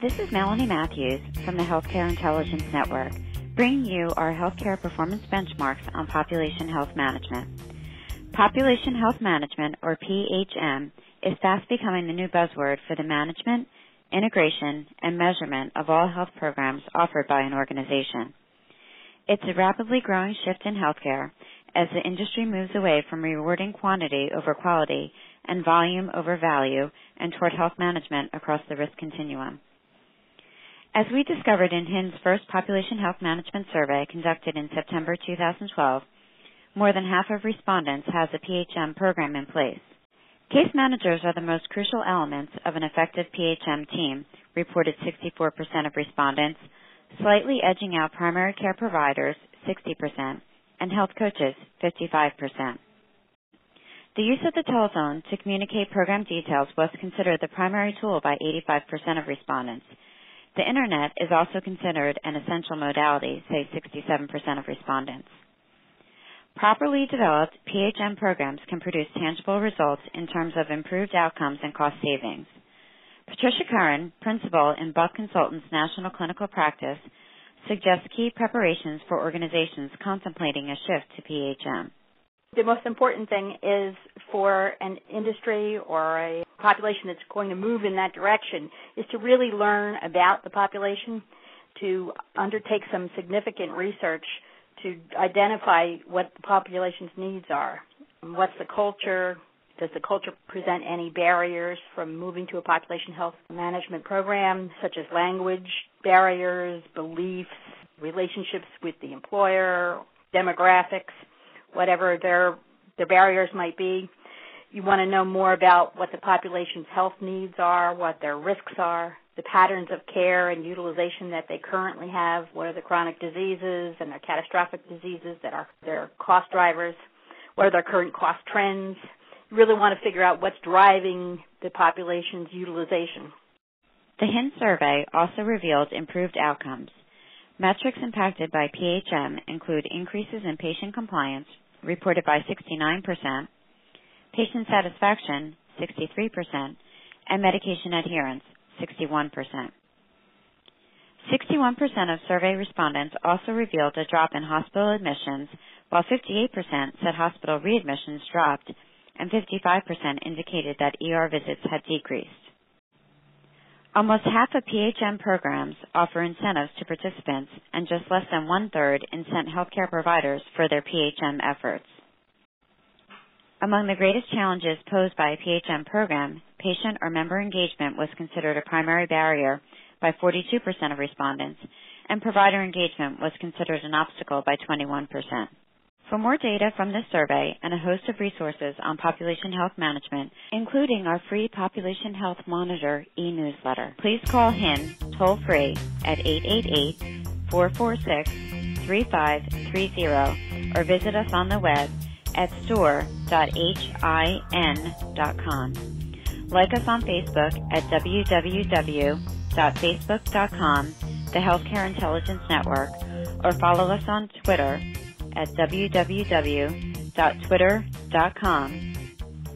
This is Melanie Matthews from the Healthcare Intelligence Network, bringing you our healthcare performance benchmarks on population health management. Population health management, or PHM, is fast becoming the new buzzword for the management, integration, and measurement of all health programs offered by an organization. It's a rapidly growing shift in healthcare as the industry moves away from rewarding quantity over quality and volume over value and toward health management across the risk continuum. As we discovered in HIN's first population health management survey conducted in September 2012, more than half of respondents has a PHM program in place. Case managers are the most crucial elements of an effective PHM team, reported 64% of respondents, slightly edging out primary care providers, 60%, and health coaches, 55%. The use of the telephone to communicate program details was considered the primary tool by 85% of respondents. The internet is also considered an essential modality, say 67% of respondents. Properly developed PHM programs can produce tangible results in terms of improved outcomes and cost savings. Patricia Curran, principal in Buck Consultants National Clinical Practice, suggests key preparations for organizations contemplating a shift to PHM. The most important thing is for an industry or a population that's going to move in that direction is to really learn about the population, to undertake some significant research to identify what the population's needs are. What's the culture? Does the culture present any barriers from moving to a population health management program, such as language barriers, beliefs, relationships with the employer, demographics, whatever their their barriers might be. You want to know more about what the population's health needs are, what their risks are, the patterns of care and utilization that they currently have, what are the chronic diseases and their catastrophic diseases that are their cost drivers, what are their current cost trends. You really want to figure out what's driving the population's utilization. The HIN survey also revealed improved outcomes. Metrics impacted by PHM include increases in patient compliance, reported by 69%, patient satisfaction, 63%, and medication adherence, 61%. 61% of survey respondents also revealed a drop in hospital admissions, while 58% said hospital readmissions dropped, and 55% indicated that ER visits had decreased. Almost half of PHM programs offer incentives to participants, and just less than one third incent healthcare providers for their PHM efforts. Among the greatest challenges posed by a PHM program, patient or member engagement was considered a primary barrier by 42% of respondents, and provider engagement was considered an obstacle by 21%. For more data from this survey and a host of resources on population health management, including our free Population Health Monitor e-newsletter, please call HIN toll free at 888-446-3530 or visit us on the web at store.hin.com. Like us on Facebook at www.facebook.com, the Healthcare Intelligence Network, or follow us on Twitter at www.twitter.com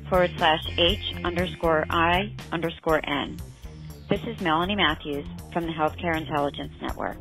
forward slash H underscore I underscore N. This is Melanie Matthews from the Healthcare Intelligence Network.